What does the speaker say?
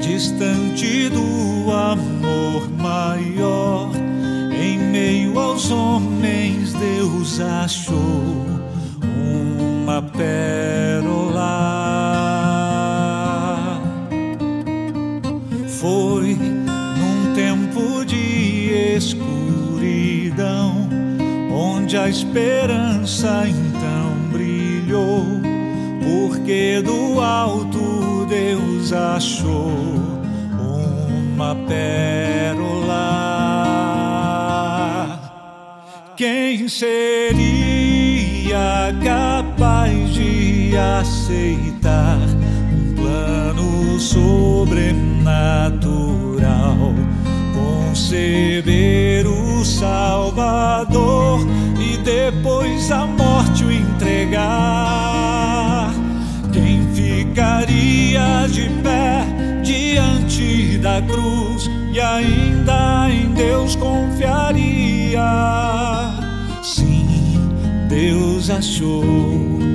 distante do amor maior. Em meio aos homens, Deus achou uma pérola. Foi num tempo de escuridão, onde a esperança então brilhou, porque do alto Deus achou uma pérola. Quem seria capaz de aceitar um plano sobrenatural? Conceber o Salvador e depois a morte o entregar. Cruz e ainda em Deus confiaria? Sim, Deus achou